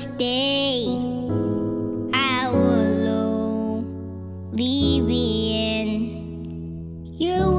each day. I was lonely being you